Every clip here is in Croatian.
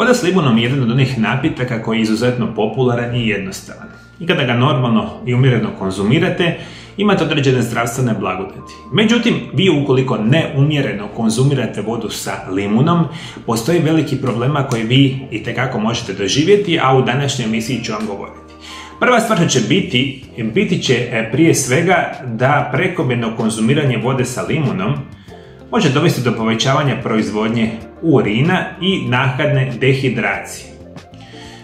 Voda s limunom je jedan od onih napitaka koji je izuzetno popularan i jednostavan. I kada ga normalno i umjereno konzumirate, imate određene zdravstvene blagodati. Međutim, vi ukoliko neumjereno konzumirate vodu sa limunom, postoji veliki problema koje vi i tekako možete doživjeti, a u današnjoj emisiji ću vam govoriti. Prva stvar će biti, biti će e, prije svega da prekomjerno konzumiranje vode sa limunom može dovesti do povećavanja proizvodnje urina i nakadne dehidracije.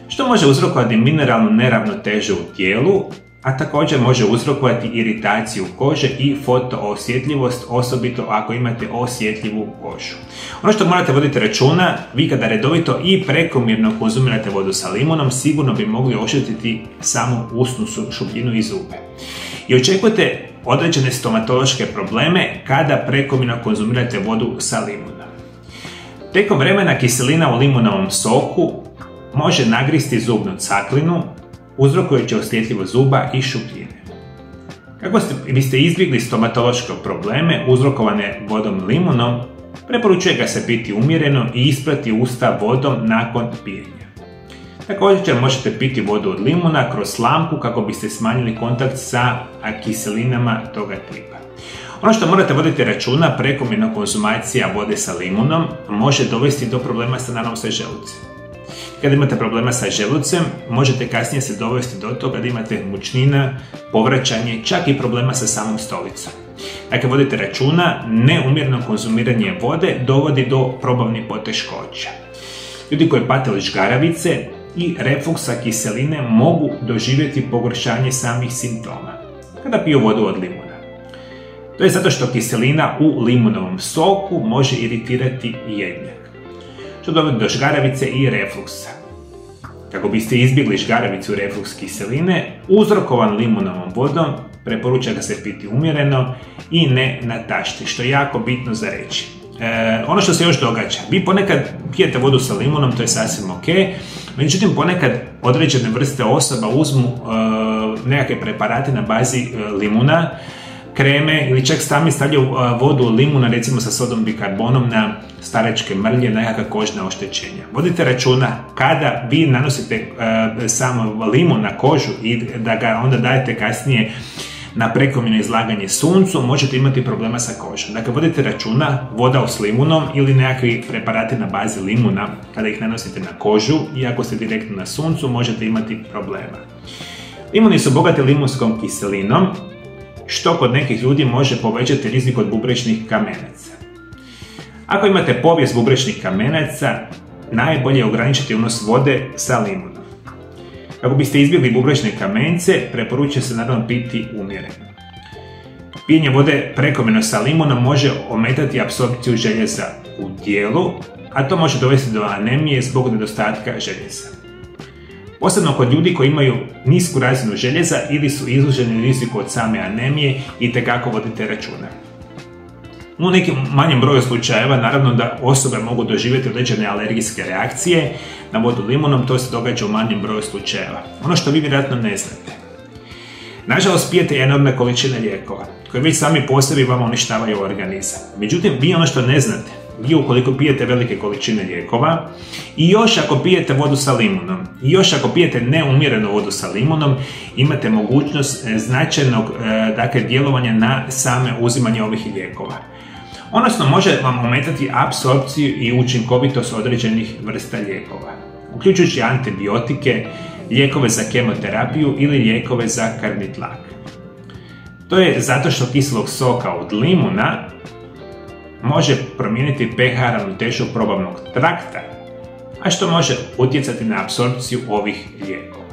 Što može uzrokovati mineralnu neravnotežu u tijelu, a također može uzrokovati iritaciju kože i fotoosjetljivost, osobito ako imate osjetljivu kožu. Ono što morate voditi računa, vi kada redovito i prekomjerno konzumirate vodu sa limonom, sigurno bi mogli oštetiti samu usnu šupljinu i zube. I očekujete određene stomatološke probleme kada prekomjerno konzumirate vodu sa limonom. Tekom vremena kiselina u limonovom soku može nagristi zubnu caklinu, uzrokujući osjetljivo zuba i šupljine. Kako ste, biste izbjegli stomatološke probleme uzrokovane vodom limunom, preporučuje ga se piti umjereno i isprati usta vodom nakon pijenja. Također možete piti vodu od limuna kroz slamku kako biste smanjili kontakt sa kiselinama toga tipa. Ono što morate voditi računa, prekomjerna konzumacija vode sa limunom može dovesti do problema sa naravno sa želucem. Kada imate problema sa želucem, možete kasnije se dovesti do toga da imate mučnina, povraćanje, čak i problema sa samom stolicom. Dakle, vodite računa, neumjerno konzumiranje vode dovodi do probavnih poteškoća. Ljudi koji pate od žgaravice i refluksa kiseline mogu doživjeti pogoršanje samih simptoma kada piju vodu od limuna. To je zato što kiselina u limunovom soku može iritirati jednjak, što dovodi do žgaravice i refluksa. Kako biste izbjegli žgaravicu refluks kiseline, uzrokovan limunovom vodom, preporuča ga se piti umjereno i ne na tašti, što je jako bitno za reći. E, ono što se još događa, vi ponekad pijete vodu sa limunom, to je sasvim ok, međutim ponekad određene vrste osoba uzmu e, nekakve preparate na bazi e, limuna, kreme ili čak sami stavljaju e, vodu limuna recimo sa sodom bikarbonom na staračke mrlje, na nekakva kožna oštećenja. Vodite računa kada vi nanosite samo limun na kožu i da ga onda dajete kasnije na prekomjerno izlaganje suncu možete imati problema sa kožom. Dakle, vodite računa voda s limunom ili nekakvi preparati na bazi limuna kada ih nanosite na kožu i ako ste direktno na suncu možete imati problema. Limuni su bogati limunskom kiselinom što kod nekih ljudi može povećati rizik od bubrečnih kamenaca. Ako imate povijest bubrečnih kamenaca, najbolje je ograničiti unos vode sa limunom. Kako biste izbjegli bubrečne kamence, preporučuje se naravno piti umjereno. Pijenje vode prekomjerno sa limonom može ometati apsorpciju željeza u tijelu, a to može dovesti do anemije zbog nedostatka željeza. Posebno kod ljudi koji imaju nisku razinu željeza ili su izloženi riziku od same anemije i tekako vodite računa. U nekim manjem broju slučajeva naravno da osobe mogu doživjeti određene alergijske reakcije na vodu limonom, to se događa u manjem broju slučajeva. Ono što vi vjerojatno ne znate. Nažalost, pijete enormne količine lijekova, koje već sami po sebi vama uništavaju organizam. Međutim, vi ono što ne znate, vi ukoliko pijete velike količine lijekova i još ako pijete vodu sa limunom i još ako pijete neumjerenu vodu sa limunom imate mogućnost e, značajnog e, dakle, djelovanja na same uzimanje ovih lijekova odnosno može vam ometati apsorpciju i učinkovitost određenih vrsta lijekova, uključujući antibiotike, lijekove za kemoterapiju ili lijekove za krvni tlak. To je zato što kiselog soka od limuna može promijeniti pH ravnotežu probavnog trakta, a što može utjecati na apsorpciju ovih lijekova.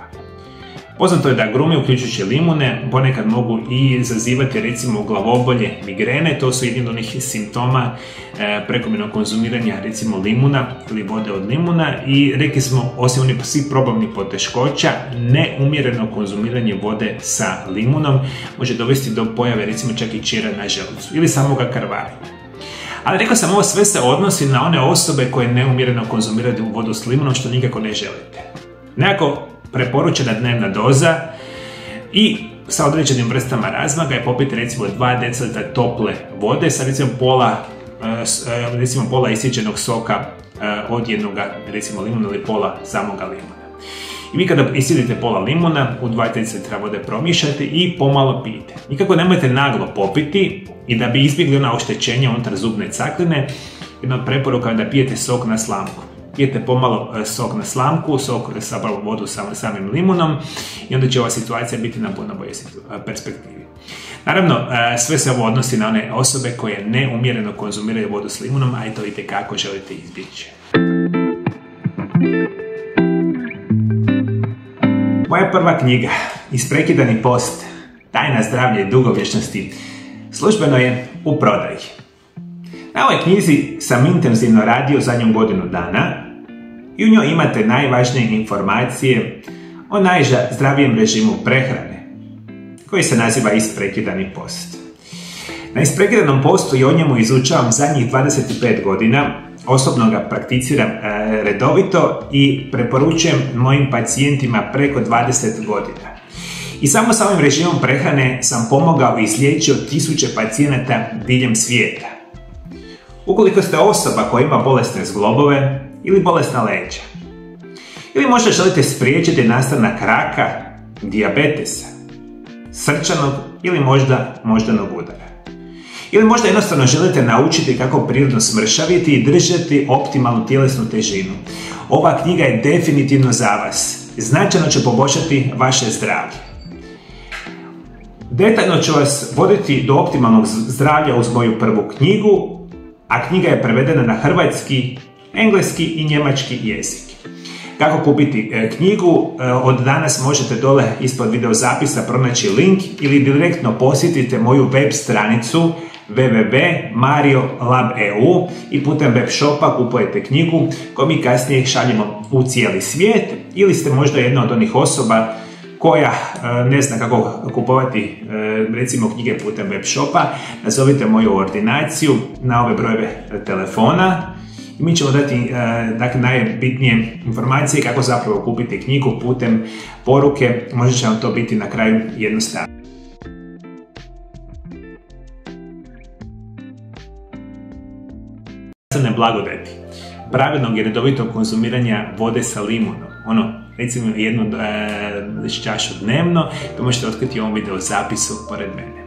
Poznato je da grumi, uključujući limune, ponekad mogu i izazivati recimo glavobolje, migrene, to su jedni od onih simptoma e, prekomjernog konzumiranja recimo limuna ili vode od limuna i rekli smo osim onih svih probavnih poteškoća, neumjereno konzumiranje vode sa limunom može dovesti do pojave recimo čak i čira na želucu ili samoga krvarenja. Ali rekao sam, ovo sve se odnosi na one osobe koje neumjereno konzumiraju vodu s limunom što nikako ne želite. Nekako preporučena dnevna doza i sa određenim vrstama razmaga je popiti recimo 2 dl tople vode sa recimo pola, e, e, recimo pola isičenog soka od jednog, recimo limuna ili pola samoga limuna. I vi kada isjedite pola limuna, u 2-3 litra vode promišljate i pomalo pijete. Nikako nemojte naglo popiti i da bi izbjegli ona oštećenja unutar zubne cakline, jedna od preporuka je da pijete sok na slamku. Pijete pomalo e, sok na slamku, sok sa vodu sa samim limunom i onda će ova situacija biti na puno bolje perspektivi. Naravno, e, sve se ovo odnosi na one osobe koje neumjereno konzumiraju vodu s limunom, a i to i kako želite izbjeći. Moja prva knjiga, Isprekidani post, Tajna zdravlja i dugovječnosti, službeno je u prodaji. Na ovoj knjizi sam intenzivno radio zadnju godinu dana i u njoj imate najvažnije informacije o najzdravijem režimu prehrane, koji se naziva isprekidani post. Na isprekidanom postu i o njemu izučavam zadnjih 25 godina, osobno ga prakticiram e, redovito i preporučujem mojim pacijentima preko 20 godina. I samo sa ovim režimom prehrane sam pomogao i izliječio tisuće pacijenata diljem svijeta. Ukoliko ste osoba koja ima bolesne zglobove ili bolesna leđa, ili možda želite spriječiti nastanak raka, dijabetesa, srčanog ili možda moždanog udara. Ili možda jednostavno želite naučiti kako prirodno smršaviti i držati optimalnu tjelesnu težinu. Ova knjiga je definitivno za vas. Značajno će poboljšati vaše zdravlje. Detaljno ću vas voditi do optimalnog zdravlja uz moju prvu knjigu, a knjiga je prevedena na hrvatski, engleski i njemački jezik. Kako kupiti e, knjigu, e, od danas možete dole ispod video zapisa pronaći link ili direktno posjetite moju web stranicu www.mariolab.eu i putem web shopa kupujete knjigu koju mi kasnije šaljemo u cijeli svijet ili ste možda jedna od onih osoba koja e, ne zna kako kupovati recimo knjige putem web shopa, nazovite moju ordinaciju na ove brojeve telefona i mi ćemo dati e, dakle, najbitnije informacije kako zapravo kupiti knjigu putem poruke, možda će vam to biti na kraju jednostavno. blagodeti pravilnog i redovitog konzumiranja vode sa limunom. Ono, recimo jednu e, čašu dnevno, to možete otkriti u ovom video zapisu pored mene.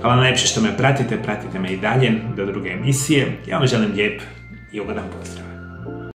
Hvala najljepše što me pratite, pratite me i dalje do druge emisije. Ja vam želim lijep You're gonna number start.